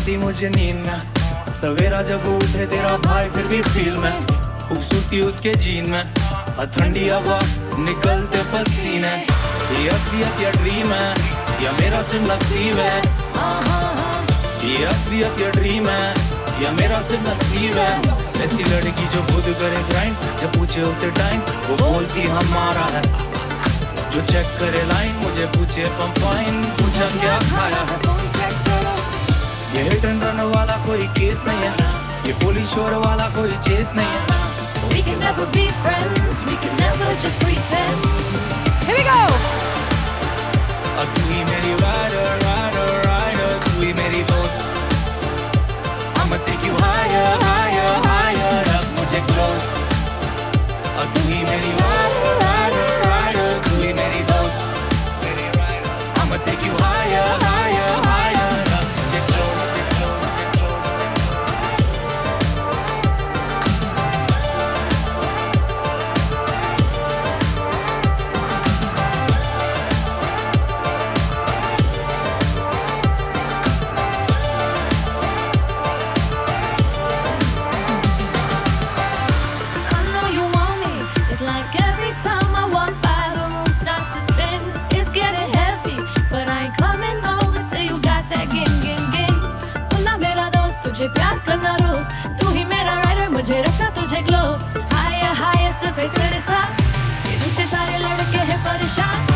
आती मुझे नींद में। सवेरा जब उठे तेरा भाई, फिर भी फील में। खूबसूरती उसके जीन में। ठंडी हवा निकलते पसीने। ये असलियत या ड्रीम है, या मेरा सिमला नसीब है? ये असलियत या ड्रीम है, या मेरा सिर्फ़ नसीब है? ऐसी लड़की जो खुद करे ग्राइंड जब पूछे उसे टाइम वो बोलती, हमारा है। जो चेक करे लाइन मुझे पूछे पम फाइन पूछा क्या कोई केस नहीं है। ये पुलिस शोर वाला कोई चेस नहीं है। glow. Higher, higher, से फ़िक्र सा दिल से सारे लड़के हैं परेशान